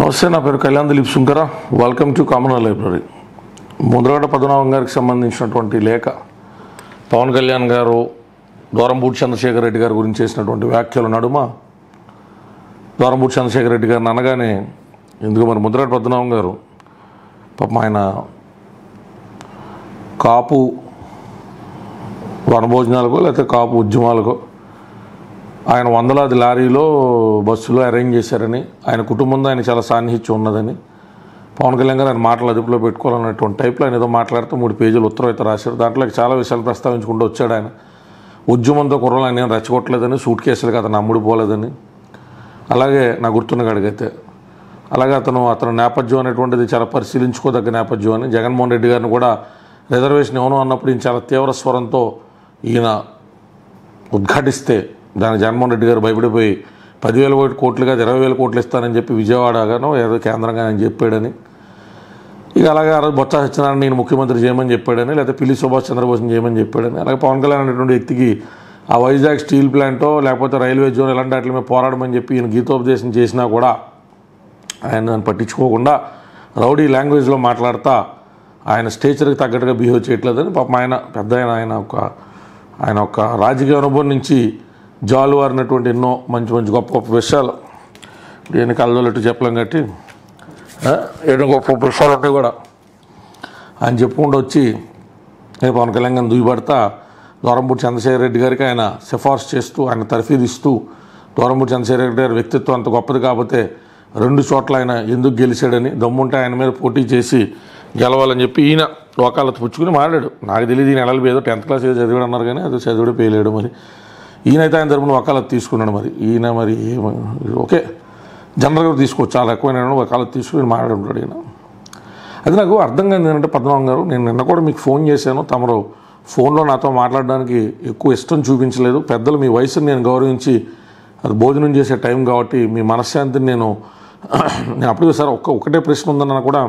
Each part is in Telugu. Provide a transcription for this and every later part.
నమస్తే నా పేరు Kalyan Dilip Shunkara. Welcome to common library Mudragada Padmanabham గారికి సంబంధించినటువంటి లేఖ పవన్ కళ్యాణ్ గారు దూరంపూడి చంద్రశేఖర్ రెడ్డి గారి గురించి చేసినటువంటి వ్యాఖ్యలు నడుమ. దూరంపూడి చంద్రశేఖర్ రెడ్డి గారిని అనగానే ఎందుకు మరి ముద్రగడ పద్మనాభం గారు? పాపం ఆయన కాపు వనభోజనాలకో లేకపోతే కాపు ఉద్యమాలకో ఆయన వందలాది లారీలో బస్సులో అరేంజ్ చేశారని ఆయన కుటుంబంతో ఆయన చాలా సాన్నిహిత్యం ఉన్నదని. పవన్ కళ్యాణ్ గారు ఆయన మాటలు అదుపులో పెట్టుకోవాలన్నటువంటి టైప్లో ఆయన ఏదో మాట్లాడుతూ మూడు పేజీలు ఉత్తరం అయితే రాశారు. దాంట్లో చాలా విషయాలు ప్రస్తావించుకుంటూ వచ్చాడు ఆయన. ఉద్యమంతో కుర్రలు ఆయన రెచ్చగొట్టలేదని సూట్ కేసులకు అతను అమ్ముడు పోలేదని. అలాగే నా గుర్తున్న గడిగైతే అలాగే అతను అతను నేపథ్యం అనేటువంటిది చాలా పరిశీలించుకోదగ్గ నేపథ్యం అని జగన్మోహన్ రెడ్డి గారిని కూడా రిజర్వేషన్ ఇవ్వను అన్నప్పుడు ఈయన చాలా తీవ్ర స్వరంతో ఈయన ఉద్ఘాటిస్తే దాని జగన్మోహన్ రెడ్డి గారు భయపడిపోయి పదివేల కోటి కోట్లు కాదు ఇరవై వేల కోట్లు ఇస్తానని చెప్పి విజయవాడగానో ఏదో కేంద్రంగా ఆయన చెప్పాడని. ఇక అలాగే ఆ రోజు బొత్స సత్యనారాయణ నేను ముఖ్యమంత్రి చేయమని చెప్పాడని లేకపోతే పిల్లి సుభాష్ చంద్రబోస్ని చేయమని చెప్పాడని. అలాగే పవన్ కళ్యాణ్ అనేటువంటి వ్యక్తికి ఆ వైజాగ్ స్టీల్ ప్లాంటో లేకపోతే రైల్వే జోన్ ఇలాంటి వాటి మీద పోరాడమని చెప్పి ఈయన గీతోపదేశం చేసినా కూడా ఆయన దాన్ని పట్టించుకోకుండా రౌడీ లాంగ్వేజ్లో మాట్లాడతా ఆయన స్టేచర్కి తగ్గట్టుగా బిహేవ్ చేయట్లేదని. పాపం ఆయన పెద్ద ఆయన ఆయన ఒక ఆయన ఒక రాజకీయ అనుభవం నుంచి జాలువారినటువంటి ఎన్నో మంచి మంచి గొప్ప గొప్ప విషయాలు. దేని కళ్ళొట్టు చెప్పలేం కట్టి ఏడు గొప్ప గొప్ప విషయాలు ఉంటాయి కూడా. ఆయన చెప్పుకుంటూ వచ్చి ఏ పవన్ కళ్యాణ్ గారిని దుయ్యబడతా దూరంపూడి చంద్రశేఖర రెడ్డి గారికి ఆయన సిఫార్సు చేస్తూ ఆయన తర్ఫీదు ఇస్తూ దూరంపూడి చంద్రశేఖర రెడ్డి గారి వ్యక్తిత్వం అంత గొప్పది కాకపోతే రెండు చోట్ల ఆయన ఎందుకు గెలిచాడని దమ్ముంటే ఆయన మీద పోటీ చేసి గెలవాలని చెప్పి ఈయన లోకాలతో పుచ్చుకుని మాట్లాడాడు. నాకు తెలియదు ఈయన ఎలాలి ఏదో టెన్త్ క్లాస్ ఏదో చదివాడు అన్నారు కానీ అది చదివాడు పేయలేడు మరి. ఈయనైతే ఆయన తరపున వకాలత్ తీసుకున్నాడు మరి. ఈయన మరి ఓకే. జనరల్గా తీసుకోవచ్చు. చాలా ఎక్కువైన వకాలత్ తీసుకుని మాట్లాడుంటాడు ఈయన. అది నాకు అర్థం కాదు ఏంటంటే పద్మనాభం గారు నేను నిన్న కూడా మీకు ఫోన్ చేశాను. తమరు ఫోన్లో నాతో మాట్లాడడానికి ఎక్కువ ఇష్టం చూపించలేదు. పెద్దలు మీ వయసుని నేను గౌరవించి అది భోజనం చేసే టైం కాబట్టి మీ మనశ్శాంతిని నేను నేను అప్పుడు సార్ ఒక్క ఒకటే ప్రశ్న ఉందన్న కూడా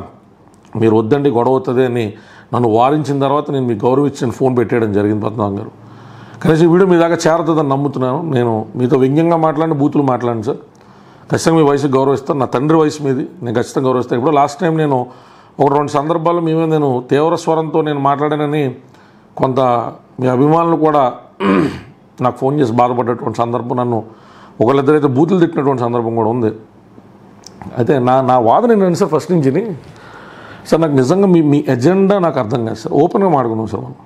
మీరు వద్దండి గొడవ అవుతుంది అని నన్ను వారించిన తర్వాత నేను మీకు గౌరవించిన ఫోన్ పెట్టేయడం జరిగింది పద్మనాభం గారు. కనీసం వీడియో మీ దాకా చేరుతుందని నమ్ముతున్నాను. నేను మీతో వ్యంగ్యంగా మాట్లాడిన బూతులు మాట్లాడండి సార్. ఖచ్చితంగా మీ వయసు గౌరవిస్తాను. నా తండ్రి వయసు మీది. నేను ఖచ్చితంగా గౌరవిస్తాను. ఇప్పుడు లాస్ట్ టైం నేను ఒక రెండు సందర్భాల్లో మీ మీద నేను తీవ్ర స్వరంతో నేను మాట్లాడానని కొంత మీ అభిమానులు కూడా నాకు ఫోన్ చేసి బాధపడ్డటువంటి సందర్భం నన్ను ఒకళ్ళిద్దరైతే బూతులు తిట్టినటువంటి సందర్భం కూడా ఉంది. అయితే నా నా వాదన ఏంటంటే సార్ ఫస్ట్ నుంచి సార్ నాకు నిజంగా మీ మీ ఎజెండా నాకు అర్థం కాదు సార్. ఓపెన్గా మాట్లాడుకున్నాం సార్ మనం.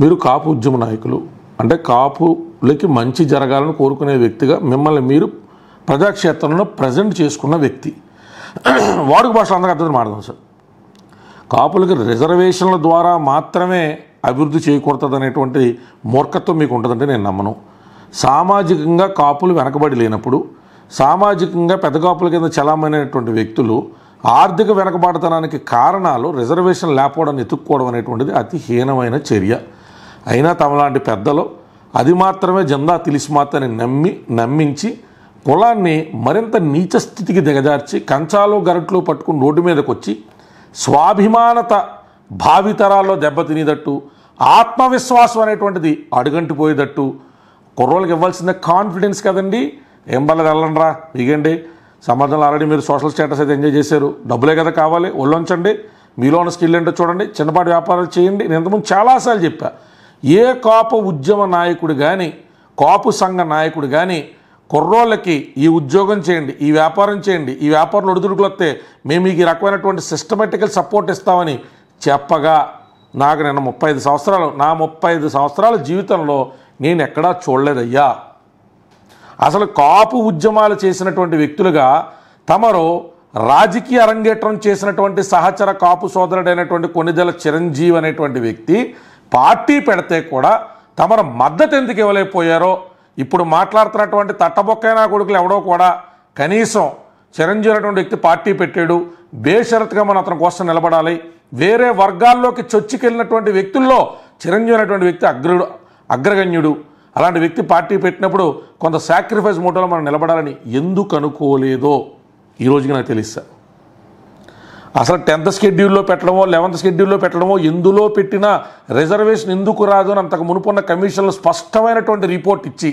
మీరు కాపు ఉద్యమ నాయకులు. అంటే కాపులకి మంచి జరగాలని కోరుకునే వ్యక్తిగా మిమ్మల్ని మీరు ప్రజాక్షేత్రంలో ప్రజెంట్ చేసుకున్న వ్యక్తి. వాడుక భాషలో అందరికీ అర్థం మాట్లాడదాం సార్. కాపులకి రిజర్వేషన్ల ద్వారా మాత్రమే అభివృద్ధి చేయకూడదు అనేటువంటి మూర్ఖత్వం మీకు ఉంటుందంటే నేను నమ్మను. సామాజికంగా కాపులు వెనకబడి లేనప్పుడు సామాజికంగా పెద్ద కాపుల కింద చలామైనటువంటి వ్యక్తులు ఆర్థిక వెనకబాటుతనానికి కారణాలు రిజర్వేషన్ లేకపోవడాన్ని ఎత్తుక్కోవడం అనేటువంటిది అతి హీనమైన చర్య. అయినా తమలాంటి పెద్దలు అది మాత్రమే జెండా తెలిసిమాతని నమ్మి నమ్మించి కులాన్ని మరింత నీచ స్థితికి దిగజార్చి కంచాలు గరట్లు పట్టుకుని రోడ్డు మీదకి వచ్చి స్వాభిమానత భావితరాల్లో దెబ్బతినేటట్టు ఆత్మవిశ్వాసం అనేటువంటిది అడుగంటిపోయేటట్టు కుర్రోళ్ళకి ఇవ్వాల్సిన కాన్ఫిడెన్స్ కదండి? ఏం బలది వెళ్ళండిరా దిగండి సమాజంలో ఆల్రెడీ మీరు సోషల్ స్టేటస్ అయితే ఎంజాయ్ చేశారు. డబ్బులే కదా కావాలి ఒళ్ళొంచండి. మీలో ఉన్న స్కిల్ ఏంటో చూడండి. చిన్నపాటి వ్యాపారాలు చేయండి. నేను ఇంతకుముందు చాలాసార్లు చెప్పా ఏ కాపు ఉద్యమ నాయకుడు కానీ కాపు సంఘ నాయకుడు కానీ కుర్రోళ్ళకి ఈ ఉద్యోగం చేయండి ఈ వ్యాపారం చేయండి ఈ వ్యాపారంలో ఒడిదుడుకులు వస్తే మేము మీకు ఈ రకమైనటువంటి సిస్టమేటికల్ సపోర్ట్ ఇస్తామని చెప్పగా నాకు నిన్న ముప్పై ఐదు సంవత్సరాలు నా ముప్పై ఐదు సంవత్సరాల జీవితంలో నేను ఎక్కడా చూడలేదయ్యా. అసలు కాపు ఉద్యమాలు చేసినటువంటి వ్యక్తులుగా తమరు రాజకీయ అరంగేట్రం చేసినటువంటి సహచర కాపు సోదరుడైనటువంటి కొన్నిదెల చిరంజీవి అనేటువంటి వ్యక్తి పార్టీ పెడితే కూడా తమరు మద్దతు ఎందుకు ఇవ్వలేకపోయారో ఇప్పుడు మాట్లాడుతున్నటువంటి తట్టబొక్కైనా కొడుకులు ఎవడో కూడా కనీసం చిరంజీవి అనేటువంటి వ్యక్తి పార్టీ పెట్టాడు బేషరత్గా మనం అతని కోసం నిలబడాలి. వేరే వర్గాల్లోకి చొచ్చుకెళ్ళినటువంటి వ్యక్తుల్లో చిరంజీవి అనేటువంటి వ్యక్తి అగ్రుడు అగ్రగణ్యుడు. అలాంటి వ్యక్తి పార్టీ పెట్టినప్పుడు కొంత సాక్రిఫైస్ మూటలో మనం నిలబడాలని ఎందుకు అనుకోలేదో ఈ రోజుకి నాకు తెలుస్తా అసలు టెన్త్ షెడ్యూల్లో పెట్టడమో లెవెన్త్ షెడ్యూల్లో పెట్టడమో ఎందులో పెట్టినా రిజర్వేషన్ ఎందుకు రాదు అని అంతకు మునుపున్న కమిషన్లు స్పష్టమైనటువంటి రిపోర్ట్ ఇచ్చి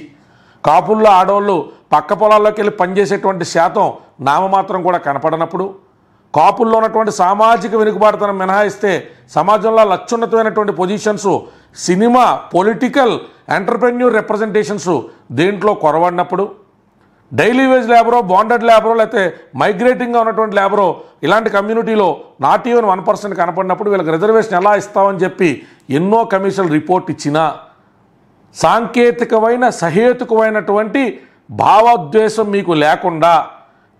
కాపుల్లో ఆడవాళ్ళు పక్క పొలాల్లోకి వెళ్ళి పనిచేసేటువంటి శాతం నామమాత్రం కూడా కనపడనప్పుడు కాపుల్లో ఉన్నటువంటి సామాజిక వెనుకబాటుతనం మినహాయిస్తే సమాజంలో లచ్చున్నతమైనటువంటి positions cinema political entrepreneur representations దేంట్లో కొరవడినప్పుడు డైలీ వేజ్ లేబరో బాండెడ్ లేబరో లేకపోతే మైగ్రేటింగ్గా ఉన్నటువంటి లేబరో ఇలాంటి కమ్యూనిటీలో నాట్ ఈవెన్ వన్ పర్సెంట్ కనపడినప్పుడు వీళ్ళకి రిజర్వేషన్ ఎలా ఇస్తామని చెప్పి ఎన్నో కమిషన్ రిపోర్ట్ ఇచ్చినా సాంకేతికమైన సహేతుకమైనటువంటి భావోద్వేషం మీకు లేకుండా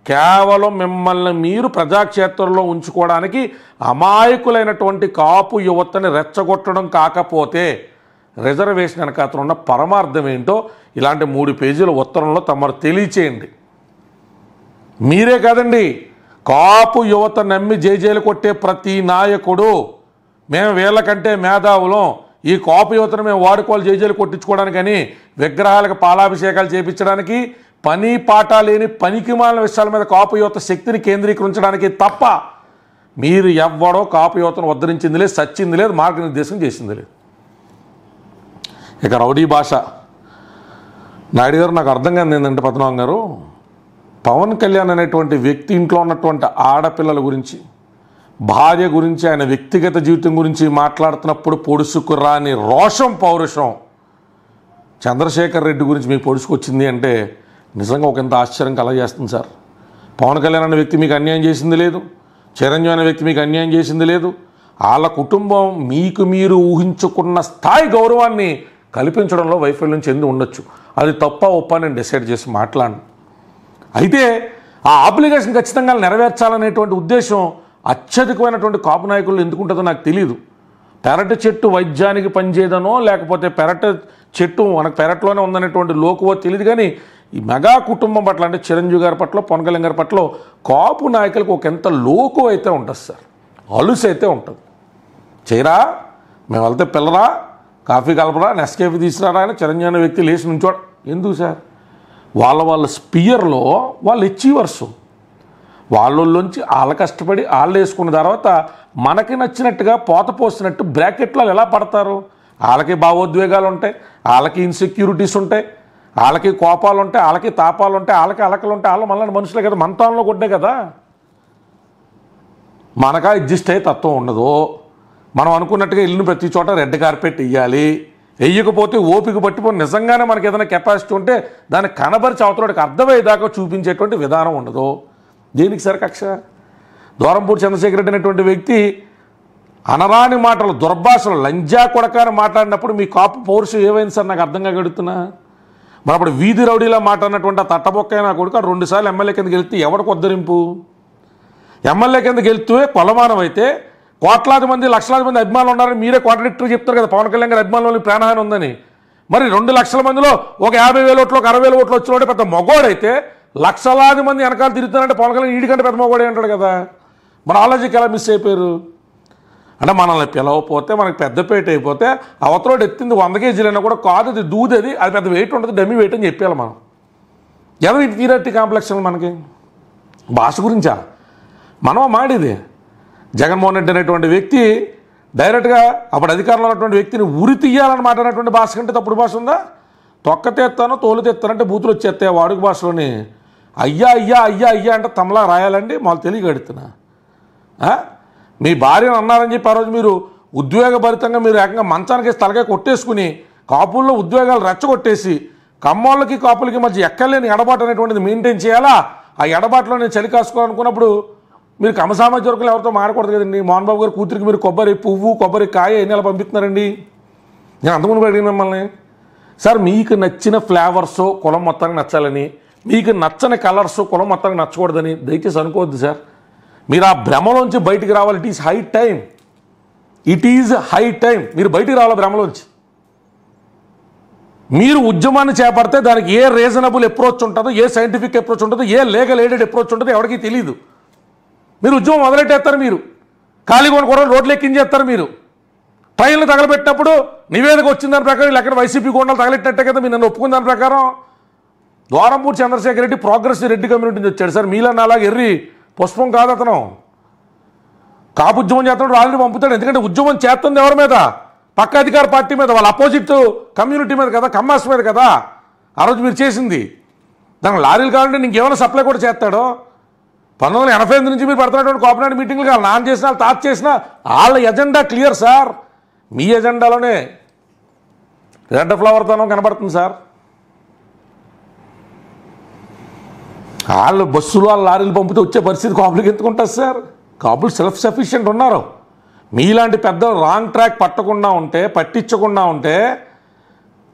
కేవలం మిమ్మల్ని మీరు ప్రజాక్షేత్రంలో ఉంచుకోవడానికి అమాయకులైనటువంటి కాపు యువతని రెచ్చగొట్టడం కాకపోతే రిజర్వేషన్ వెనక అతను ఉన్న పరమార్థం ఏంటో ఇలాంటి మూడు పేజీల ఉత్తరంలో తమరు తెలియచేయండి. మీరే కాదండి. కాపు యువత నమ్మి జేజేలు కొట్టే ప్రతి నాయకుడు మేము వీళ్ళకంటే మేధావులం. ఈ కాపు యువతను మేము వాడుకోవాలి జేజేలు కొట్టించుకోవడానికని విగ్రహాలకు పాలాభిషేకాలు చేపించడానికి పని పాట లేని పనికిమాలిన విషయాల మీద కాపు యువత శక్తిని కేంద్రీకరించడానికి తప్ప మీరు ఎవ్వడో కాపు యువతను ఉద్ధరించింది లేదు సచ్చింది లేదు మార్గనిర్దేశం చేసింది లేదు. ఇక రౌడీ భాష. నాయుడు గారు నాకు అర్థం కాదు ఏంటంటే పద్మనాభం గారు పవన్ కళ్యాణ్ అనేటువంటి వ్యక్తి ఇంట్లో ఉన్నటువంటి ఆడపిల్లల గురించి భార్య గురించి ఆయన వ్యక్తిగత జీవితం గురించి మాట్లాడుతున్నప్పుడు పొడుసుకురాని రోషం పౌరుషం చంద్రశేఖర్ రెడ్డి గురించి మీకు పొడుచుకొచ్చింది అంటే నిజంగా ఒక ఇంత ఆశ్చర్యం కలగజేస్తుంది సార్. పవన్ కళ్యాణ్ అనే వ్యక్తి మీకు అన్యాయం చేసింది లేదు. చిరంజీవి అనే వ్యక్తి మీకు అన్యాయం చేసింది లేదు. వాళ్ళ కుటుంబం మీకు మీరు ఊహించుకున్న స్థాయి గౌరవాన్ని కల్పించడంలో వైఫల్యం చెంది ఉండొచ్చు? అది తప్ప ఒప్ప నేను డిసైడ్ చేసి మాట్లాడను. అయితే ఆ అప్లికేషన్ ఖచ్చితంగా నెరవేర్చాలనేటువంటి ఉద్దేశం అత్యధికమైనటువంటి కాపు నాయకులు ఎందుకుంటుందో నాకు తెలియదు పెరటి చెట్టు వైద్యానికి పనిచేయదనో లేకపోతే పెరట చెట్టు మనకు పెరట్లోనే ఉందనేటువంటి లోకువో తెలియదు కానీ ఈ మెగా కుటుంబం పట్ల అంటే చిరంజీవి గారి పట్ల పవన్ కళ్యాణ్ గారి పట్ల కాపు నాయకులకు ఒక ఎంత లోకు అయితే ఉంటుంది సార్? అలుసు అయితే ఉంటుంది. చేయరా? మేము వెళ్తే పిల్లరా? కాఫీ కలపరా నెస్కేఫీ తీసుకురారా అని చిరంజీవి వ్యక్తి లేచి నుంచోడు. ఎందుకు సార్? వాళ్ళ వాళ్ళ స్పియర్లో వాళ్ళు అచీవర్స్. వాళ్ళలోంచి వాళ్ళ కష్టపడి వాళ్ళు వేసుకున్న తర్వాత మనకి నచ్చినట్టుగా పోత పోసినట్టు బ్రాకెట్లో ఎలా పడతారు? వాళ్ళకి భావోద్వేగాలు ఉంటాయి వాళ్ళకి ఇన్సెక్యూరిటీస్ ఉంటాయి వాళ్ళకి కోపాలు ఉంటాయి వాళ్ళకి తాపాలు ఉంటాయి వాళ్ళకి అలకలు ఉంటాయి వాళ్ళు మళ్ళీ మనుషులే కదా మంతాంలో కొట్టే కదా. మనకా అడ్జస్ట్ అయ్యే తత్వం ఉండదు మనం అనుకున్నట్టుగా ఇల్లును ప్రతి చోట రెడ్ కార్పెట్ ఇవ్వాలి వేయకపోతే ఓపిక పట్టిపోయి నిజంగానే మనకి ఏదైనా కెపాసిటీ ఉంటే దాన్ని కనబరిచి అవతలకి అర్థమయ్యేదాకా చూపించేటువంటి విధానం ఉండదు. దేనికి సరే కక్ష దూరంపూడి చంద్రశేఖర్ రెడ్డి అనేటువంటి వ్యక్తి అనరాని మాటలు దుర్భాషలు లంజా కొడకాని మాట్లాడినప్పుడు మీ కాపు పౌరుషం ఏమైంది సార్? నాకు అర్థంగా గడుతున్నా మరి అప్పుడు వీధి రౌడీలా మాట్లాడినటువంటి ఆ తట్టబొక్కైనా కొడుక రెండుసార్లు ఎమ్మెల్యే కింద గెలిస్తే ఎవరికి ఉద్ధరింపు ఎమ్మెల్యే కింద గెలుతూ కొలమానం అయితే కోట్లాది మంది లక్షలాది మంది అభిమానులు ఉన్నారని మీరే కాంట్రడిక్టరీ చెప్తారు కదా. పవన్ కళ్యాణ్ గారి అభిమానులు ప్రాణహాని ఉందని. మరి రెండు లక్షల మందిలో ఒక యాభై వేల ఓట్లు ఒక అరవై వేల ఓట్లు వచ్చిన పెద్ద మగోడైతే లక్షలాది మంది వెనకాల తిరుగుతున్నారంటే పవన్ కళ్యాణ్ ఈడికంటే పెద్ద మగోడే అంటాడు కదా. మన ఆలోచనకి ఎలా మిస్ అయిపోయారు? అంటే మనల్ని పిలవకపోతే మనకి పెద్దపేట అయిపోతే అవతలోడు ఎత్తింది వంద కేజీలైనా కూడా కాదు అది దూదది అది పెద్ద వెయిట్ ఉంటుంది డమ్మి వెయిట్ అని చెప్పాలి మనం. ఎవరి తీరట్టి కాంప్లెక్షన్ మనకి? భాష గురించా? మనం మాడిది. జగన్మోహన్ రెడ్డి అనేటువంటి వ్యక్తి డైరెక్ట్గా అప్పుడు అధికారంలో ఉన్నటువంటి వ్యక్తిని ఉరి తీయాలని మాట్లాడినటువంటి భాష కంటే తప్పుడు భాష ఉందా? తొక్క తెస్తాను తోలు తెత్తానంటే బూతులు వచ్చేస్తాయి వాడుక భాషలోని. అయ్యా అయ్యా అయ్యా అయ్యా అంటే తమలా రాయాలండి మాకు తెలియగడుతున్నా మీ భార్యను అన్నారని చెప్పి ఆ రోజు మీరు ఉద్వేగభరితంగా మీరు ఏకంగా మంచానికి తలకే తలకాయ కొట్టేసుకుని కాపుల్లో ఉద్వేగాలు రెచ్చగొట్టేసి కమ్మోళ్ళకి కాపులకి మధ్య ఎక్కలేని ఎడబాటు అనేటువంటిది మెయింటైన్ చేయాలా? ఆ ఎడబాటులో నేను చలి కాసుకోవాలనుకున్నప్పుడు మీరు కమసామధ్య వరకు ఎవరితో మారకూడదు కదండి? మోహన్ బాబు గారు కూతురికి మీరు కొబ్బరి పువ్వు కొబ్బరి కాయ ఎన్ని ఎలా పంపిస్తున్నారండి? నేను అంతకుముందు అడిగిన మిమ్మల్ని. సార్ మీకు నచ్చిన ఫ్లేవర్స్ కులం మొత్తానికి నచ్చాలని మీకు నచ్చని కలర్స్ కులం మొత్తానికి నచ్చకూడదని దయచేసి అనుకోవద్దు సార్. మీరు ఆ భ్రమలోంచి బయటికి రావాలి. It is high time it is high time మీరు బయటికి రావాలి భ్రమలోంచి. మీరు ఉద్యమాన్ని చేపడితే దానికి ఏ రీజనబుల్ అప్రోచ్ ఉంటుందో ఏ సైంటిఫిక్ అప్రోచ్ ఉంటుందో ఏ లీగల్ ఎయిడెడ్ అప్రోచ్ ఉంటుందో ఎవరికీ తెలియదు మీరు ఉద్యమం మొదలెట్టేస్తారు మీరు. ఖాళీ కొన్ని కూడా రోడ్లు ఎక్కించేస్తారు మీరు. ట్రైన్లు తగలబెట్టినప్పుడు నివేదిక వచ్చిన దాని ప్రకారం వీళ్ళు ఎక్కడ వైసీపీ కొండలు తగలెట్టినట్టే కదా మీరు నన్ను ఒప్పుకున్న దాని ప్రకారం. ద్వారంపూర్ చంద్రశేఖర్ రెడ్డి ప్రోగ్రెస్ రెడ్డి కమ్యూనిటీ నుంచి వచ్చాడు సార్. మీలన్న నాలాగ ఎర్రి పుష్పం కాదు అతను. కాపు ఉద్యమం చేస్తాడు వాళ్ళని పంపుతాడు. ఎందుకంటే ఉద్యమం చేస్తుంది ఎవరి మీద? పక్క అధికార పార్టీ మీద. వాళ్ళ అపోజిట్ కమ్యూనిటీ మీద కదా కమ్మాస్ మీద కదా. ఆ రోజు మీరు చేసింది. దానికి లారీలు కావాలంటే ఇంకేమైనా సప్లై కూడా చేస్తాడో. పంతొమ్మిది వందల ఎనభై ఎనిమిది నుంచి మీరు పడుతున్నటువంటి కోపనాడు మీటింగ్లు కాదు నాన్న చేసిన వాళ్ళు తాత చేసిన వాళ్ళ ఎజెండా క్లియర్ సార్. మీ ఎజెండాలోనే రెడ్ ఫ్లవర్తోనం కనబడుతుంది సార్. వాళ్ళు బస్సులు వాళ్ళ లారీలు పంపితే వచ్చే పరిస్థితి కాపులకి ఎత్తుకుంటారు సార్? కాపులు సెల్ఫ్ సఫిషియెంట్ ఉన్నారు. మీలాంటి పెద్ద రాంగ్ ట్రాక్ పట్టకుండా ఉంటే పట్టించకుండా ఉంటే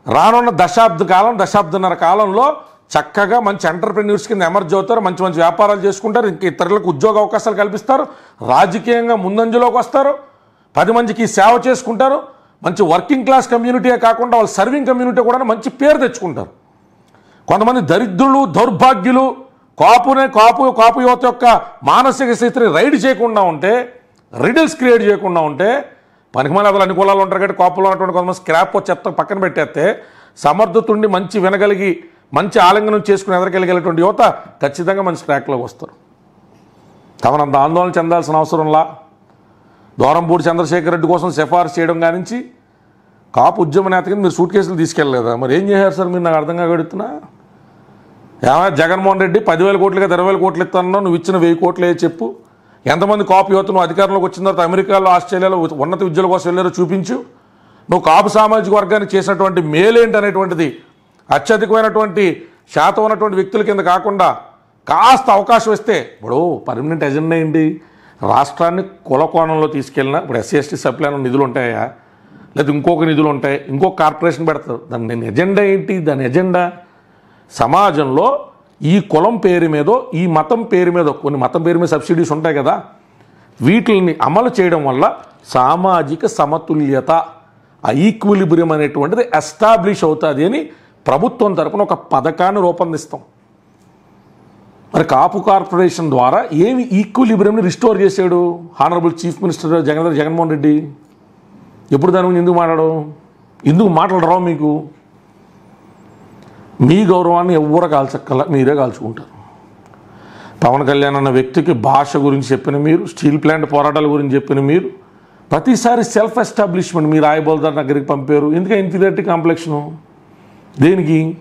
రానున్న దశాబ్ద కాలం దశాబ్దన్నర కాలంలో చక్కగా మంచి ఎంటర్ప్రెన్యూర్స్ కింద ఎమర్జ్ అవుతారు మంచి మంచి వ్యాపారాలు చేసుకుంటారు ఇంక ఇతరులకు ఉద్యోగ అవకాశాలు కల్పిస్తారు రాజకీయంగా ముందంజలోకి వస్తారు పది మందికి సేవ చేసుకుంటారు మంచి వర్కింగ్ క్లాస్ కమ్యూనిటీయే కాకుండా వాళ్ళు సర్వింగ్ కమ్యూనిటీ కూడా మంచి పేరు తెచ్చుకుంటారు. కొంతమంది దరిద్రులు దౌర్భాగ్యులు కాపునే కాపు కాపు యువత యొక్క మానసిక స్థితిని రైడ్ చేయకుండా ఉంటే రిడిల్స్ క్రియేట్ చేయకుండా ఉంటే పనికిమాల అసలు అన్ని కులాలు ఉంటారు కాబట్టి కాపులో ఉన్నటువంటి కొంతమంది స్క్రాప్ చెత్త పక్కన పెట్టేస్తే సమర్థతుండి మంచి వినగలిగి మంచి ఆలింగనం చేసుకుని ఎదరగలిగేటువంటి యువత ఖచ్చితంగా మంచి ట్రాక్లోకి వస్తారు. తమనంత ఆందోళన చెందాల్సిన అవసరంలా దూరంపూడి చంద్రశేఖర్ రెడ్డి కోసం సిఫార్సు చేయడం కానించి కాపు ఉద్యమ నేత కింద మీరు సూట్ కేసులు తీసుకెళ్ళలేదా? మరి ఏం చేశారు సార్? మీరు నాకు అర్థం కాగడుతున్నా ఏమైనా జగన్మోహన్ రెడ్డి పదివేల కోట్లుగా ఇరవై వేల కోట్లు ఇస్తానో నువ్వు ఇచ్చిన వెయ్యి కోట్లే చెప్పు. ఎంతమంది కాపు యువత నువ్వు అధికారంలోకి వచ్చిన తర్వాత అమెరికాలో ఆస్ట్రేలియాలో ఉన్నత విద్యల కోసం వెళ్ళారో చూపించు. నువ్వు కాపు సామాజిక వర్గానికి చేసినటువంటి మేలేంటి అనేటువంటిది అత్యధికమైనటువంటి శాతం ఉన్నటువంటి వ్యక్తుల కింద కాకుండా కాస్త అవకాశం ఇస్తే ఇప్పుడు పర్మనెంట్ ఎజెండా ఏంటి? రాష్ట్రాన్ని కుల కోణంలో తీసుకెళ్ళిన ఇప్పుడు ఎస్సీ ఎస్టీ సప్లైన నిధులు ఉంటాయా? లేదా ఇంకొక నిధులు ఉంటాయి ఇంకొక కార్పొరేషన్ పెడతారు. దాని నేను ఎజెండా ఏంటి? దాని ఎజెండా సమాజంలో ఈ కులం పేరు మీదో ఈ మతం పేరు మీద కొన్ని మతం పేరు మీద సబ్సిడీస్ ఉంటాయి కదా వీటిని అమలు చేయడం వల్ల సామాజిక సమతుల్యత ఆ ఈక్విలిబ్రియం అనేటువంటిది ఎస్టాబ్లిష్ అవుతుంది అని ప్రభుత్వం తరపున ఒక పథకాన్ని రూపొందిస్తాం. మరి కాపు కార్పొరేషన్ ద్వారా ఏమి ఈక్విలిబ్రియంని రిస్టోర్ చేశాడు? Honourable chief minister Jagan Jaganmohan Reddy. ఎప్పుడు దాని గురించి ఎందుకు మాట్లాడడం ఎందుకు మాట్లాడరావు మీకు? మీ గౌరవాన్ని ఎవ్వరు కాల్చక్కల మీరే కాల్చుకుంటారు. పవన్ కళ్యాణ్ అన్న వ్యక్తికి భాష గురించి చెప్పిన మీరు స్టీల్ ప్లాంట్ పోరాటాల గురించి చెప్పిన మీరు ప్రతిసారి సెల్ఫ్ ఎస్టాబ్లిష్మెంట్ మీరు రాయబోల్దార్ దగ్గరికి పంపారు. ఎందుకంటే ఇన్ఫీరియారిటీ కాంప్లెక్స్ను? దేనికి?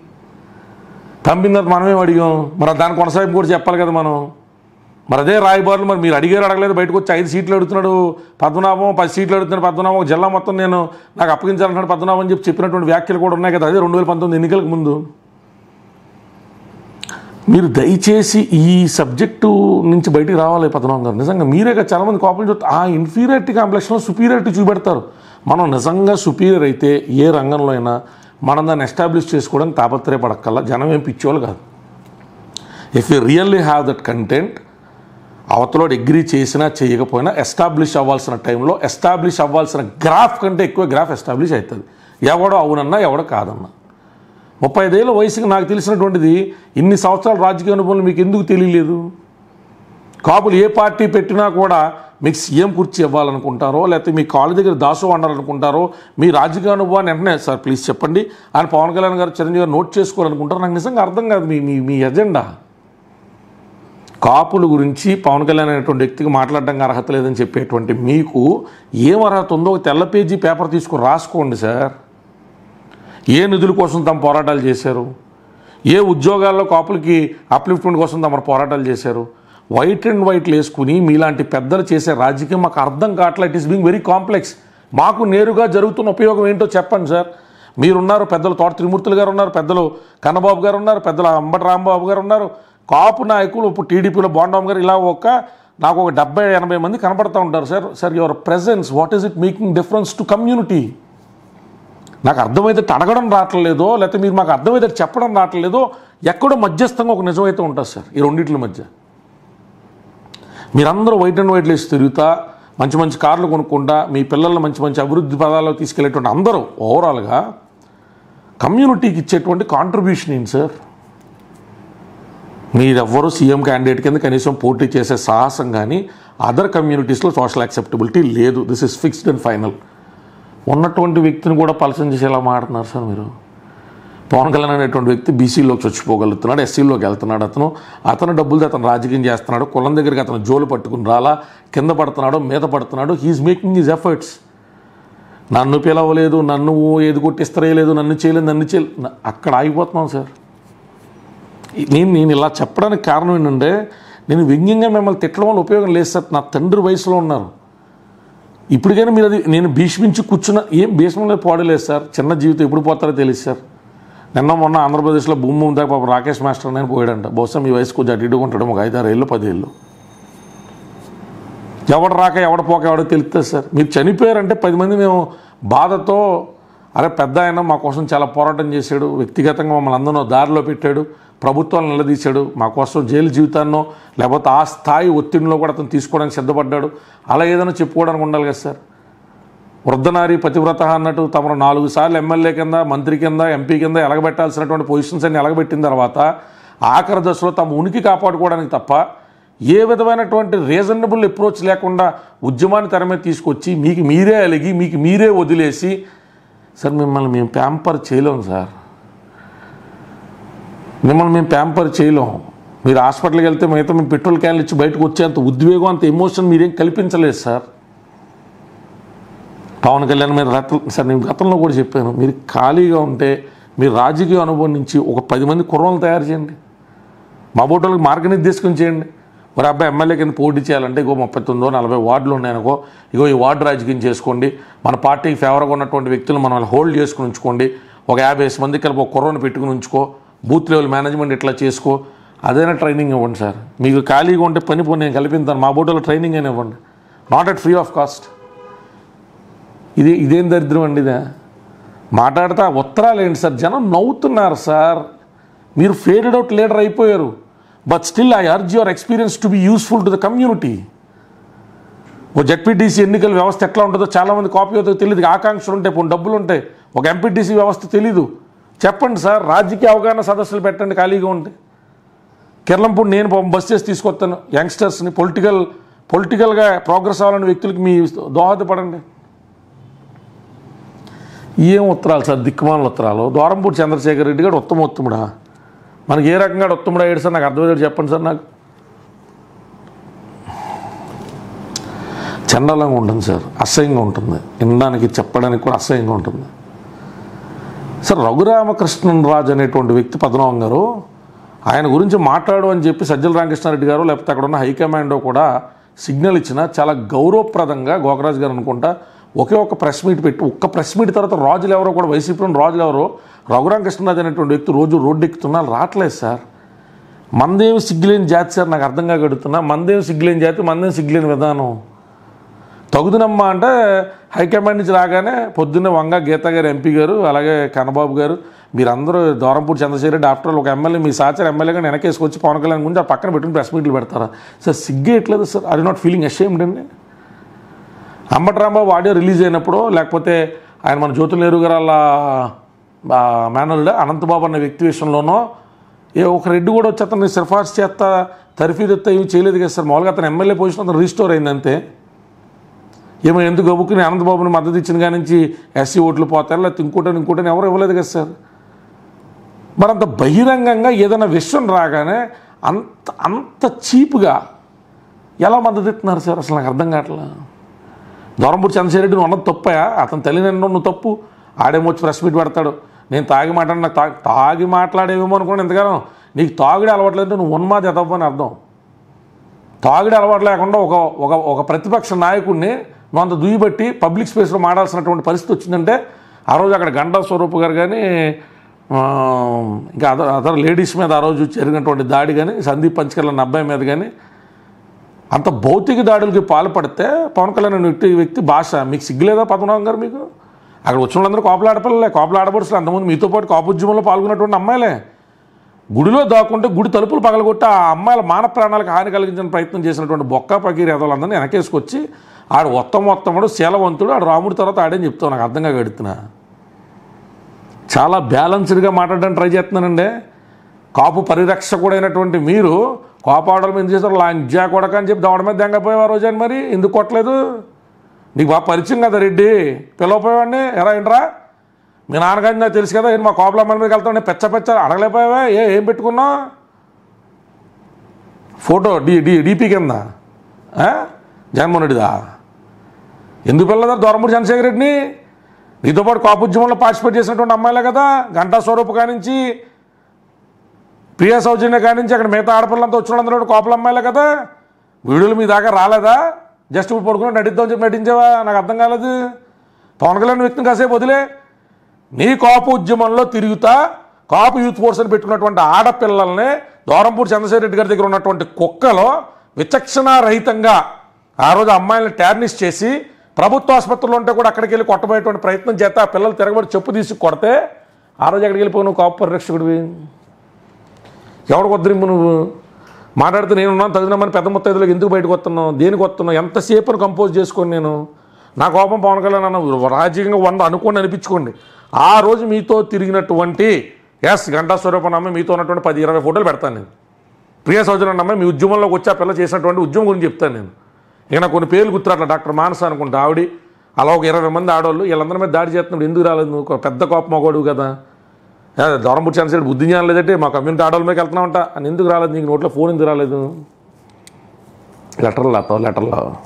పంపిన తర్వాత మనమేం అడిగాం. మరి దాని కొనసాగింపు కూడా చెప్పాలి కదా మనం. మరి అదే రాయబారులు మరి మీరు అడిగారు అడగలేదు. బయటకు వచ్చి ఐదు సీట్లు అడుగుతున్నాడు పద్మనాభం పది సీట్లు అడుగుతున్నాడు పద్మనాభం. ఒక జిల్లా మొత్తం నేను నాకు అప్పగించాలంటున్నాడు పద్మనాభం అని చెప్పి చెప్పినటువంటి వ్యాఖ్యలు కూడా ఉన్నాయి కదా. అదే రెండు వేల పంతొమ్మిది ఎన్నికలకు ముందు. మీరు దయచేసి ఈ సబ్జెక్టు నుంచి బయటికి రావాలి పద్మనాభం గారు. నిజంగా మీరే కదా చాలామంది కోపం చూస్తే ఆ ఇన్ఫీరియారిటీ కాంప్లెక్స్లో సుపీరియారిటీ చూపెడతారు. మనం నిజంగా సుపీరియర్ అయితే ఏ రంగంలో అయినా మనం దాన్ని ఎస్టాబ్లిష్ చేసుకోవడానికి తాపత్రయపడక్కల్లా జనం ఏం పిచ్చోళ్ళు కాదు. If you really have that content అవతలోడు agree చేసినా చేయకపోయినా ఎస్టాబ్లిష్ అవ్వాల్సిన టైంలో ఎస్టాబ్లిష్ అవ్వాల్సిన గ్రాఫ్ కంటే ఎక్కువ గ్రాఫ్ ఎస్టాబ్లిష్ అవుతుంది. ఎవడో అవునన్నా ఎవడో కాదన్నా. ముప్పై ఐదేళ్ళ వయసుకి నాకు తెలిసినటువంటిది ఇన్ని సంవత్సరాల రాజకీయ అనుభవం మీకు ఎందుకు తెలియలేదు? కాపులు ఏ పార్టీ పెట్టినా కూడా మీకు సీఎం కుర్చీ ఇవ్వాలనుకుంటారో లేకపోతే మీ కాళ్ళ దగ్గర దాసు వండాలనుకుంటారో మీ రాజకీయ అనుభవాన్ని వెంటనే సార్ ప్లీజ్ చెప్పండి. అని పవన్ కళ్యాణ్ గారు చిరంజీవి గారు నోట్ చేసుకోవాలనుకుంటారు నాకు నిజంగా అర్థం కాదు మీ మీ మీ ఎజెండా. కాపుల గురించి పవన్ కళ్యాణ్ అనేటువంటి వ్యక్తికి మాట్లాడడానికి అర్హత లేదని చెప్పేటువంటి మీకు ఏం అర్హత ఉందో ఒక తెల్ల పేజీ పేపర్ తీసుకుని రాసుకోండి సార్. ఏ నిధుల కోసం తమ పోరాటాలు చేశారు? ఏ ఉద్యోగాల్లో కాపులకి అప్లిఫ్ట్మెంట్ కోసం తమ పోరాటాలు చేశారు? వైట్ అండ్ వైట్లు వేసుకుని మీలాంటి పెద్దలు చేసే రాజకీయం మాకు అర్థం కావట్లే it is being very complex మాకు నేరుగా జరుగుతున్న ఉపయోగం ఏంటో చెప్పండి సార్. మీరున్నారు పెద్దలు తోట త్రిమూర్తులు గారు ఉన్నారు పెద్దలు కన్నబాబు గారు ఉన్నారు పెద్దలు అంబటి రాంబాబు గారు ఉన్నారు. కాపు నాయకులు ఇప్పుడు టీడీపీలో బోండాం గారు ఇలా ఒక నాకు ఒక డెబ్బై ఎనభై మంది కనపడుతూ ఉంటారు sir. Sir your presence what is it making difference to community నాకు అర్థమైతే అడగడం రావట్లేదో లేకపోతే మీరు మాకు అర్థమైతే చెప్పడం రావట్లేదో ఎక్కడో మధ్యస్థంగా ఒక నిజమైతే ఉంటుంది సార్ ఈ రెండింటి మధ్య. మీరందరూ వైట్ అండ్ వైట్ లేసి తిరుగుతా మంచి మంచి కార్లు కొనుక్కుంటా మీ పిల్లల్ని మంచి మంచి అభివృద్ధి పదాల్లో తీసుకెళ్ళేటువంటి అందరూ ఓవరాల్గా కమ్యూనిటీకి ఇచ్చేటువంటి కాంట్రిబ్యూషన్ ఏంటి సార్? మీరెవ్వరూ సీఎం క్యాండిడేట్ కింద కనీసం పోటీ చేసే సాహసం కానీ అదర్ కమ్యూనిటీస్లో సోషల్ యాక్సెప్టబిలిటీ లేదు. This is fixed and final ఉన్నటువంటి వ్యక్తిని కూడా పలసం చేసి ఎలా మాట్లాడుతున్నారు సార్ మీరు. పవన్ కళ్యాణ్ అనేటువంటి వ్యక్తి బీసీలోకి చచ్చిపోగలుగుతున్నాడు ఎస్సీలోకి వెళ్తున్నాడు అతను. అతను డబ్బులతో అతను రాజకీయం చేస్తున్నాడు కులం దగ్గరికి అతను జోలు పట్టుకుని రాలా కింద పడుతున్నాడు మీద పడుతున్నాడు. హీఈస్ మేకింగ్ హిజ్ ఎఫర్ట్స్ నన్ను పిలవలేదు నన్ను ఏది కొట్టిస్తరేయలేదు నన్ను చేయలేదు నన్ను చేయలేదు అక్కడ ఆగిపోతున్నాం సార్. నేను నేను ఇలా చెప్పడానికి కారణం ఏంటంటే నేను వ్యంగ్యంగా మిమ్మల్ని తిట్టడం వల్ల ఉపయోగం లేదు సార్. నా తండ్రి వయసులో ఉన్నారు. ఇప్పటికైనా మీరు అది నేను భీష్మించి కూర్చున్న ఏం భీష్మంలో పాడలేదు సార్. చిన్న జీవితం ఎప్పుడు పోతారో తెలియదు సార్. నిన్న మొన్న ఆంధ్రప్రదేశ్లో భూమి భూమి దాకా పాపం రాకేష్ మాస్టర్ నేను పోయాడంట. బహుశా మీ వయసు కొంచెం అటు ఉంటాడు ఒక ఐదారు ఏళ్ళు పదేళ్ళు ఎవడు రాక ఎవడ పోక ఎవడో తెలుస్తుంది సార్? మీరు చనిపోయారంటే పది మంది మేము బాధతో అరే పెద్ద ఆయన మా కోసం చాలా పోరాటం చేశాడు వ్యక్తిగతంగా మమ్మల్ని అందరూ దారిలో పెట్టాడు ప్రభుత్వాలు నిలదీశాడు మా కోసం జైలు జీవితాన్నో లేకపోతే ఆ స్థాయి ఒత్తిడిలో కూడా అతను తీసుకోవడానికి సిద్ధపడ్డాడు. అలా ఏదైనా చెప్పుకోవడానికి ఉండాలి కదా సార్? వృద్ధనారి పతివ్రత అన్నట్టు తమరు నాలుగు సార్లు ఎమ్మెల్యే కింద మంత్రి కింద ఎంపీ కింద ఎలగబెట్టాల్సినటువంటి పొజిషన్స్ అన్ని ఎలగబెట్టిన తర్వాత ఆఖరి దశలో తమ ఉనికి కాపాడుకోవడానికి తప్ప ఏ విధమైనటువంటి రీజనబుల్ అప్రోచ్ లేకుండా ఉద్యమాన్ని తెర మీద తీసుకొచ్చి మీకు మీరే అలిగి మీకు మీరే వదిలేసి సార్ మిమ్మల్ని మేము ప్యాంపర్ చేయలేము సార్. మిమ్మల్ని మేము ప్యాంపర్ చేయలేం. మీరు హాస్పిటల్కి వెళ్తే మిగతా మేము పెట్రోల్ క్యాన్లు ఇచ్చి బయటకు వచ్చేంత ఉద్వేగం అంత ఎమోషన్ మీరేం కల్పించలేదు సార్. పవన్ కళ్యాణ్ మీద గత సార్ నేను గతంలో కూడా చెప్పాను మీరు ఖాళీగా ఉంటే మీరు రాజకీయ అనుభవం నుంచి ఒక పది మంది కుర్రలు తయారు చేయండి. మా బోటోళ్ళకి మార్గనిర్దేశం చేయండి. మరి అబ్బాయి ఎమ్మెల్యే కింద పోటీ చేయాలంటే ఇగో ముప్పై తొమ్మిదో నలభై వార్డులు ఉన్నాయనుకో ఇగో ఈ వార్డు రాజకీయం చేసుకోండి. మన పార్టీకి ఫేవర్గా ఉన్నటువంటి వ్యక్తులు మనం హోల్డ్ చేసుకుని ఉంచుకోండి. ఒక యాభై వేసు మంది కలిపి ఒక కుర్రను పెట్టుకుని ఉంచుకో. బూత్ లెవెల్ మేనేజ్మెంట్ ఇట్లా చేసుకో. అదైనా ట్రైనింగ్ ఇవ్వండి సార్. మీకు ఖాళీగా ఉంటే పని పోనీ నేను కల్పిస్తాను మా బోటోలో ట్రైనింగ్ అయినా ఇవ్వండి. Not at free of cost ఇది ఇదేం దరిద్రం అండి ఇదే? మాట్లాడతా ఉత్తరాలు ఏంటి సార్? జనం నవ్వుతున్నారు సార్. మీరు ఫేడెడ్ అవుట్ లీడర్ అయిపోయారు. But still I urge your experience to be useful to the community oh ZPTC ఎన్నికల వ్యవస్థ ఎట్లా ఉంటుందో చాలామంది కాపీ అవుతుందో తెలియదు ఆకాంక్షలు ఉంటాయి పోనీ డబ్బులు ఉంటాయి ఒక ఎంపీటీసీ వ్యవస్థ తెలీదు. చెప్పండి సార్ రాజకీయ అవగాహన సదస్సులు పెట్టండి ఖాళీగా ఉంటే. కేరళంపూడి నేను బస్ చేసి తీసుకొస్తాను. యంగ్స్టర్స్ని పొలిటికల్ పొలిటికల్గా ప్రోగ్రెస్ అవ్వాలని వ్యక్తులకి మీ దోహదపడండి. ఏం ఉత్తరాలు సార్? దిక్కుమాల ఉత్తరాలు. దూరంపూడి చంద్రశేఖర్ రెడ్డి గారు ఉత్తమ ఉత్తముడా మనకి ఏ రకంగా ఉత్తముడు అయ్యాడు సార్? నాకు అర్థమయ్యాడు చెప్పండి సార్ నాకు. చండాలంగా ఉంటుంది సార్. అసహ్యంగా ఉంటుంది. వినడానికి చెప్పడానికి కూడా అసహ్యంగా ఉంటుంది. సార్ రఘురామకృష్ణన్ రాజు అనేటువంటి వ్యక్తి పద్మనాభం గారు ఆయన గురించి మాట్లాడు అని చెప్పి సజ్జల రామకృష్ణారెడ్డి గారు లేకపోతే అక్కడ ఉన్న హైకమాండో కూడా సిగ్నల్ ఇచ్చిన చాలా గౌరవప్రదంగా గోకరాజు గారు అనుకుంటా ఒకే ఒక ప్రెస్ మీట్ పెట్టి ఒక్క ప్రెస్ మీట్ తర్వాత రాజులు ఎవరో కూడా వైసీపీలో రాజులు ఎవరో రఘురామకృష్ణరాజు అనేటువంటి వ్యక్తి రోజు రోడ్డు ఎక్కుతున్నా రావట్లేదు సార్. మందేమి సిగ్గులేని జాతి సార్ నాకు అర్థం కాగడుతున్నా మందేమి సిగ్గులేని జాతి మందేం సిగ్గులేని విధానం. తగుదునమ్మా అంటే హైకమాండ్ నుంచి రాగానే పొద్దున్నే వంగ గీత గారు ఎంపీ గారు అలాగే కన్నబాబు గారు మీరందరూ దూరంపూడి చంద్రశేఖర్ రెడ్డి ఆఫ్టర్ ఒక ఎమ్మెల్యే మీ సాచర్ ఎమ్మెల్యేగా వెనకేసుకొచ్చి పవన్ కళ్యాణ్ గురించి ఆ పక్కన పెట్టుకుని ప్రెస్ మీట్లు పెడతారా? Sir సిగ్గేయట్లేదు sir. Are not feeling ashamed అండి? అంబట్రాంబాబు ఆడియో రిలీజ్ అయినప్పుడు లేకపోతే ఆయన మన జ్యోతులేరు గారాల అలా మేనల్డ్ అనంతబాబు అన్న వ్యక్తి విషయంలోనో ఏ ఒక రెడ్డి కూడా వచ్చి అతన్ని సిఫార్సు చేస్తా తర్ఫీదు ఎత్తా ఏమి చేయలేదు కదా సార్. మామూలుగా అతను ఎమ్మెల్యే పొజిషన్ అతను రీస్టోర్ అయింది అంతే ఏమో ఎందుకు గబుక్కుని అనంతబాబుని మద్దతు ఇచ్చిన కాడి నుంచి ఎస్సీ ఓట్లు పోతారు లేకపోతే ఇంకోటని ఇంకోటని ఎవరు ఇవ్వలేదు కదా సార్. మరి అంత బహిరంగంగా ఏదైనా విషయం రాగానే అంత అంత చీప్గా ఎలా మద్దతు ఇస్తున్నారు సార్? అసలు నాకు అర్థం కావట్లేదు దొరంపూడి చంద్రశేఖరెడ్డి నువ్వు అన్నది తప్పయా? అతను తల్లిదండ్రులు నువ్వు తప్పు. ఆడేమో వచ్చి ప్రెస్ మీట్ పెడతాడు. నేను తాగి మాట్లాడిన తా తాగి తాగి అనుకోండి ఎంతకాలం నీకు తాగుడు అలవాట్లేదంటే నువ్వు ఉన్మాది ఎదవని అర్థం. తాగుడు అలవాటు లేకుండా ఒక ఒక ఒక ప్రతిపక్ష నాయకుడిని నువ్వు అంత దుయ్యబట్టి పబ్లిక్ స్పేస్లో మాడాల్సినటువంటి పరిస్థితి వచ్చిందంటే ఆ రోజు అక్కడ గంటా స్వరూప్ గారు కానీ ఇంకా అదర్ అదర్ లేడీస్ మీద ఆ రోజు జరిగినటువంటి దాడి కానీ సందీప్ పంచకర్ల అబ్బాయి మీద కానీ అంత భౌతిక దాడులకి పాల్పడితే పవన్ కళ్యాణ్ వ్యక్తి భాష మీకు సిగ్గులేదా పద్మనాభం గారు మీకు? అక్కడ వచ్చిన వాళ్ళందరూ కోపలు ఆడపిల్లలే కోపలు ఆడపడుచులు మీతో పాటు కాపుద్యమంలో పాల్గొన్నటువంటి అమ్మాయిలే. గుడిలో దాక్కుంటే గుడి తలుపులు పగలగొట్టి ఆ అమ్మాయిల మాన ప్రాణాలకు హాని కలిగించిన ప్రయత్నం చేసినటువంటి బొక్క పకీర్ ఎదలందరినీ వెనకేసుకొచ్చి ఆడు మొత్తం మొత్తముడు శీలవంతుడు ఆడు రాముడి తర్వాత ఆడని చెప్తావు? నాకు అర్థంగా గడుతున్నా చాలా బ్యాలెన్స్డ్గా మాట్లాడడానికి ట్రై చేస్తున్నానండి. కాపు పరిరక్షకుడైనటువంటి మీరు కోపాడల మీద చేస్తారు లాంజా కొడక అని చెప్పి దవడ మీద దెంగపోయావు ఆ రోజు అని మరి? ఎందుకు కొట్టలేదు? నీకు బాగా పరిచయం కదా రెడ్డి. పిలవపోయావాడిని? ఎరా ఏంట్రా మీ నాన్నగారి నాకు తెలుసు కదా నేను మా కోపల మన మీదకి వెళ్తావు నేను పెచ్చ పెచ్చ అడగలేకపోయావా? ఏ ఏం పెట్టుకున్నావు? ఫోటో డి డి డిపి కింద. జగన్మోహన్ రెడ్డిదా? ఎందుకు పిల్లదా దొరమూరి చంద్రశేఖర్ రెడ్డిని? నీతో పాటు కాపు ఉద్యమంలో పార్టిసిపేట్ చేసినటువంటి అమ్మాయిలే కదా గంటా స్వరూప్ కానించి ప్రియా సౌజన్య కాడి నుంచి అక్కడ మిగతా ఆడపిల్లంతా వచ్చిన అందరూ కోపల అమ్మాయిలే కదా? వీడియోలు మీ దాకా రాలేదా? జస్ట్ ఇప్పుడు పడుకుని నటిద్దాం చెప్పి నటించావా? నాకు అర్థం కాలేదు. పవన్ కళ్యాణ్ వ్యక్తిని కాసేపు వదిలే. నీ కాపు ఉద్యమంలో తిరుగుతా కాపు యూత్ ఫోర్స్ అని పెట్టుకున్నటువంటి ఆడపిల్లల్ని దూరంపూడి చంద్రశేఖర రెడ్డి గారి దగ్గర ఉన్నటువంటి కుక్కలో విచక్షణారహితంగా ఆ రోజు అమ్మాయిలను టర్నిష్ చేసి ప్రభుత్వ ఆసుపత్రిలో ఉంటే కూడా అక్కడికి వెళ్ళి కొట్టబోయేటువంటి ప్రయత్నం చేస్తే ఆ పిల్లలు తిరగబడి చెప్పు తీసి కొడితే ఆ రోజు ఎక్కడికి వెళ్ళిపోయి నువ్వు కాపు పరిరక్షకుడివి? ఎవడు కొద్దరింపు నువ్వు? మాట్లాడితే నేనున్నాను తగినమని పెద్ద ముత్తైదులకు ఎందుకు బయటకు వస్తున్నావు? దేనికి వస్తున్నావు? ఎంతసేపు కంపోజ్ చేసుకొని నేను? నా కోపం పవన్ కళ్యాణ్ అన్న రాజకీయంగా వంద అనుకోండి అనిపించుకోండి. ఆ రోజు మీతో తిరిగినటువంటి ఎస్ గంటా స్వరూపణ మీతో ఉన్నటువంటి పది ఇరవై ఫోటోలు పెడతాను నేను. ప్రియ సౌజన్య మీ ఉద్యమంలోకి వచ్చి ఆ పిల్ల చేసినటువంటి ఉద్యమం గురించి చెప్తాను నేను. ఇక కొన్ని పేర్లు గుర్తురాట్ల. డాక్టర్ మానస అనుకుంటా ఆవిడ. అలా ఒక ఇరవై మంది ఆడవాళ్ళు వీళ్ళందరి మీద దాడి చేస్తున్నప్పుడు ఎందుకు రాలేదు? ఒక పెద్ద కోపం మగోడు కదా. దూరంపుడి చంద్రశేఖర్ బుద్ధి జ్ఞానం లేదంటే మా కమ్యూనిటీ ఆడవాళ్ళ మీద వెళ్తున్నామంట. అని ఎందుకు రాలేదు? నీకు నోట్లో ఫోన్ ఎందుకు రాలేదు? లెటర్లు రాస్తావు? లెటర్లో?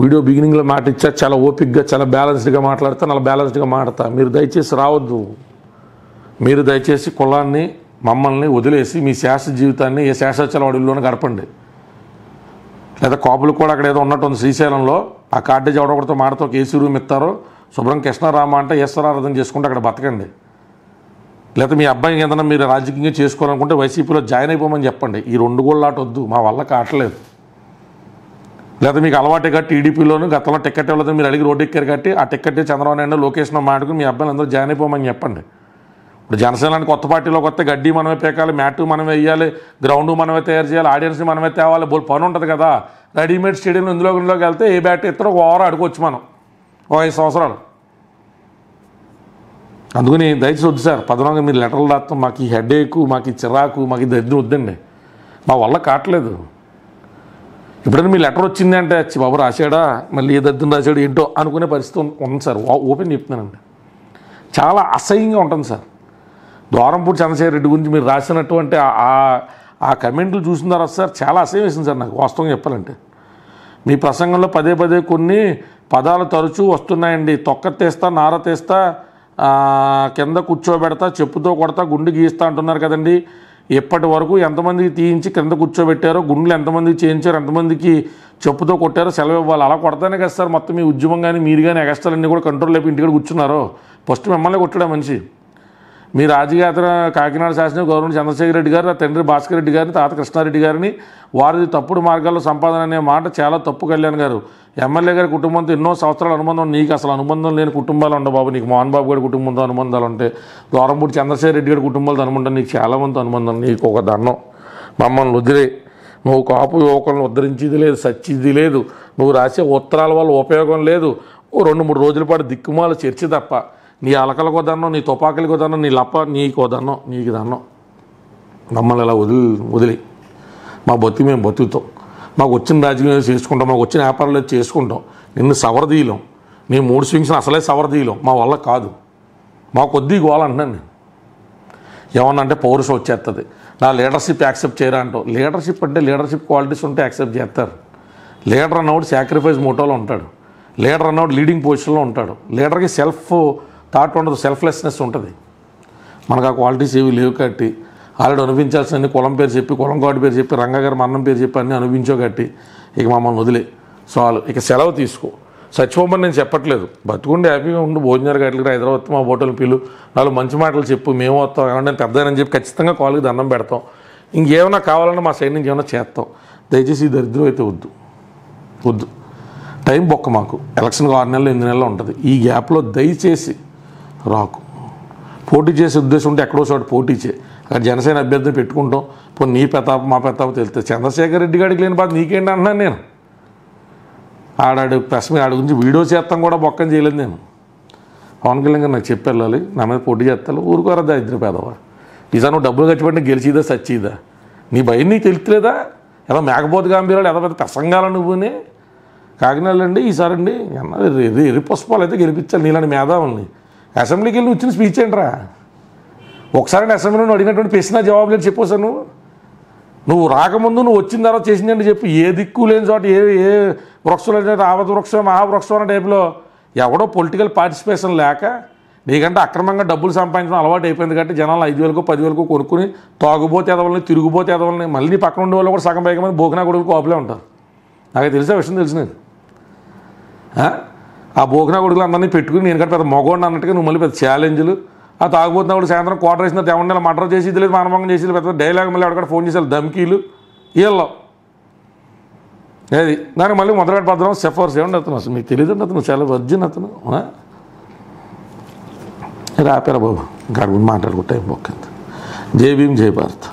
వీడియో బిగినింగ్లో మాట ఇచ్చా చాలా ఓపిక్గా చాలా బ్యాలెన్స్డ్గా మాట్లాడతాను అలా బ్యాలెన్స్డ్గా మాడతా మీరు దయచేసి రావద్దు. మీరు దయచేసి కులాన్ని మమ్మల్ని వదిలేసి మీ శాస్త్ర జీవితాన్ని ఏ శాశ్వతచలవాడిలోనే గడపండి. లేదా కాపులు కూడా అక్కడ ఏదో ఉన్నట్టుంది శ్రీశైలంలో. ఆ కార్డేజ్ ఎవడొకటితో మాటతో కేసీ రూమ్ ఇస్తారో. శుభ్రం కృష్ణారామ అంటే ఈశ్వరారాధన చేసుకుంటే అక్కడ బతకండి. లేకపోతే మీ అబ్బాయికి ఏదైనా మీరు రాజకీయంగా చేసుకోవాలనుకుంటే వైసీపీలో జాయిన్ అయిపోమని చెప్పండి. ఈ రెండు గోళ్ళు ఆట వద్దు మా వల్ల కావట్లేదు. లేకపోతే మీకు అలవాటే కట్టి టీడీపీలోను గతంలో టికెట్ ఇవ్వలేదు మీరు అడిగి రోడ్డు ఎక్కారు కట్టి ఆ టికెట్ చంద్రబాబు నాయుడు లోకేష్ను మాట్లాడుకుని మీ అబ్బాయిలు అందరూ జాయిన్ అయిపోమని చెప్పండి. ఇప్పుడు జనసేనని కొత్త పార్టీలోకి వస్తే గడ్డి మనమే పేకాలి మ్యాట్ మనమే వేయాలి గ్రౌండ్ మనమే తయారు చేయాలి ఆడియన్స్ని మనమే తేవాలి బోల్ పని ఉంటుంది కదా. రెడీమేడ్ స్టేడియం ఇందులో ఇందులోకి వెళ్తే ఏ బ్యాట్ ఇస్తారో ఒక ఓవర్ ఆడుకోవచ్చు మనం. ఓ ఐదు సంవత్సరాలు. అందుకని దయచేసి వద్దు సార్. పదనాలుగు మీరు లెటర్లు రాస్తాం మాకు ఈ హెడేక్ మాకు ఈ చిరాకు మాకు ఈ దరిద్రం వద్దండి. మా వల్ల కావట్లేదు. ఎప్పుడైనా మీ లెటర్ వచ్చింది అంటే బాబు రాశాడా మళ్ళీ ఏ దరిద్రం రాశాడు ఏంటో అనుకునే పరిస్థితి ఉంది సార్. ఓ- ఓపెన్ చెప్తున్నానండి. చాలా అసహ్యంగా ఉంటుంది సార్. ద్వారంపూడి చంద్రశేఖర రెడ్డి గురించి మీరు రాసినటువంటి ఆ- ఆ- ఆ కమెంట్లు చూసిన తర్వాత సార్ చాలా అసహ్యం వేసింది సార్ నాకు వాస్తవం చెప్పాలంటే. మీ ప్రసంగంలో పదే పదే కొన్ని పదాలు తరచూ వస్తున్నాయండి. తొక్క తీస్తా నార తీస్తా కింద కూర్చోబెడతా చెప్పుతో కొడతా గుండు గీస్తా అంటున్నారు కదండి. ఇప్పటి వరకు ఎంతమందికి తీయించి కింద కూర్చోబెట్టారో గుండెలు ఎంతమందికి చేయించారో ఎంతమందికి చెప్పుతో కొట్టారో సెలవు ఇవ్వాలి. అలా కొడతానే కదా సార్ మొత్తం మీ ఉద్యమం కానీ మీరు కానీ ఎగస్టాలన్నీ కూడా కంట్రోల్ లేపి ఇంటికి కూర్చున్నారు. ఫస్ట్ మిమ్మల్ని కొట్టడా మనిషి. మీ రాజయాత్ర కాకినాడ శాసన గవర్నర్ చంద్రశేఖర రెడ్డి గారు తండ్రి భాస్కర్ రెడ్డి గారిని తాత కృష్ణారెడ్డి గారిని వారిది తప్పుడు మార్గాల్లో సంపాదన అనే మాట చాలా తప్పు కళ్యాణ్ గారు. ఎమ్మెల్యే గారి కుటుంబంతో ఎన్నో సంవత్సరాల అనుబంధం నీకు అసలు అనుబంధం లేని కుటుంబాలు ఉండవు బాబు నీకు మోహన్ బాబు గారి కుటుంబంతో అనుబంధాలు ఉంటాయి గౌరంపూడి చంద్రశేఖర రెడ్డి గారి కుటుంబాలతో అనుబంధం నీకు చాలా మంది అనుబంధం నీకు ఒక దండం మమ్మల్ని వదిలే. నువ్వు కాపు యువకులను ఉద్ధరించేది లేదు సచ్చిది లేదు. నువ్వు రాసే ఉత్తరాల వల్ల ఉపయోగం లేదు. రెండు మూడు రోజుల పాటు దిక్కుమాల చర్చ తప్ప నీ అలకలకు దన్నం నీ తుపాకులకు దన్నం నీ లప్ప నీకు దన్నం నీకు దన్నం మమ్మల్ని ఇలా వదిలి వదిలి. మా బొత్తి మేము బతుకుతాం మాకు వచ్చిన రాజకీయం చేసుకుంటాం మాకు వచ్చిన వ్యాపారాలు చేసుకుంటాం. నిన్ను సవరదీయలేం. నీ మూడు స్వింగ్స్ని అసలే సవరదీయలేం. మా వల్ల కాదు. మా కొద్దీ గోవాలంటున్నాను నేను. ఏమన్నా అంటే పౌరుషం వచ్చేస్తుంది నా లీడర్షిప్ యాక్సెప్ట్ చేయరా అంటావు. లీడర్షిప్ అంటే లీడర్షిప్ క్వాలిటీస్ ఉంటే యాక్సెప్ట్ చేస్తారు. లీడర్ అన్నవాడు సాక్రిఫైస్ మోటోలో ఉంటాడు. లీడర్ అన్నవాడు లీడింగ్ పొజిషన్లో ఉంటాడు. లీడర్కి సెల్ఫ్ థాట్ ఉండదు సెల్ఫ్లెస్నెస్ ఉంటుంది. మనకు ఆ క్వాలిటీస్ ఏవి లేవు కట్టి ఆల్రెడీ అనుభవించాల్సిన కులం పేరు చెప్పి కులం కాడు పేరు చెప్పి రంగగారి మరణం పేరు చెప్పి అన్నీ అనుభవించో కట్టి ఇక మమ్మల్ని వదిలే. చాలు ఇక సెలవు తీసుకో. చచ్చిపోమని నేను చెప్పట్లేదు. బతుకుండి హ్యాపీగా ఉండి భోజనాలు గట్లకి హైదరాబాద్ మా హోటల్ పిలు. నాలుగు మంచి మాటలు చెప్పు మేము వస్తాం ఏమన్నా నేను పెద్దదని చెప్పి ఖచ్చితంగా కాల్కి దండం పెడతాం. ఇంకేమైనా కావాలన్నా మా సైడ్ నుంచి ఏమైనా చేస్తాం. దయచేసి ఈ దరిద్రం అయితే వద్దు. వద్దు. టైం బొక్క మాకు. ఎలక్షన్కి ఆరు నెలలు ఎనిమిది నెలలు ఉంటుంది. ఈ గ్యాప్లో దయచేసి రాకు. పోటీ చేసే ఉద్దేశం ఉంటే ఎక్కడో చోట పోటీ చే అక్కడ జనసేన అభ్యర్థిని పెట్టుకుంటాం. పోనీ నీ పెతాప మా పెతాప తెలుస్తుంది చంద్రశేఖర్ రెడ్డి గారికి లేని బాధ నీకేంటి అంటున్నాను నేను. ఆడాడు ప్రెస్ మీద ఆడి గురించి వీడియో చేస్తాం కూడా బొక్కని చేయలేదు నేను. పవన్ కళ్యాణ్ గారు నాకు చెప్పి వెళ్ళాలి నా మీద పోటీ చేస్తాను ఊరుకోరా ఇద్దరు పేదవా ఈసారి నువ్వు డబ్బులు ఖర్చు పెట్టి గెలిచిదా సచ్చిదా? నీ భయం నీకు తెలుస్తలేదా? ఏదో మేకపోతు గాంభీరాలు ఏదో పెద్ద ప్రసంగాలు నువ్వుని కాకినాడలో అండి ఈసారి అండి అన్నది ఎర్రి ఎర్రి పుష్పాలు అయితే గెలిపించాలి నీలాంటి మేధావుల్ని. అసెంబ్లీకి వెళ్ళి వచ్చిన స్పీచ్ ఏంట్రా? ఒకసారి అసెంబ్లీలో అడిగినటువంటి ప్రశ్న జవాబు లేదు చెప్పొసా నువ్వు. నువ్వు రాకముందు నువ్వు వచ్చిన తర్వాత చేసిందంటే చెప్పి. ఏ దిక్కు లేని చోట ఏ ఏ వృక్షం లేని వృక్షం ఆవత వృక్షం మహావృక్షం అనే టైపులో ఎవడో పొలిటికల్ పార్టిసిపేషన్ లేక నీకంటే అక్రమంగా డబ్బులు సంపాదించడం అలవాటు అయిపోయింది కాబట్టి జనాలు ఐదు వేలకు పదివేలకు కొనుక్కుని తాగుబోతే ఎదవాలని తిరుగుబోతే ఎదవాలని మళ్ళీ నీ పక్కన ఉండే వాళ్ళు కూడా సగం పైగా మంది బోకినా కొడుకు కోపలే ఉంటారు. నాకు తెలిసే విషయం తెలిసినది. ఆ? ఆ బోకినా కొడుకులు అందరినీ పెట్టుకుని నేను కట్టి పెద్ద మగోడిని అన్నట్టుగా నువ్వు మళ్ళీ పెద్ద ఛాలెంజ్లు ఆ తాగుబోతున్నప్పుడు సాయంత్రం క్వార్టర్ వేసిన తెవండి మటర్ చేసి ఇది లేదు మానభంగం చేసి పెద్ద డైలాగ్ మళ్ళీ అక్కడ ఫోన్ చేసి ధమ్కీలు. వీళ్ళం ఏది? దానికి మళ్ళీ మొదలగడ పద్దరం సెఫర్స్ ఏమండి అతను అసలు? మీకు తెలియదు అతను? చాలా వర్జిన్ అతను. రాపారా బాబు? గడుగుని మాట్లాడుకుంటే టైం పోక్కింది జై భీమ్ జై భారత్.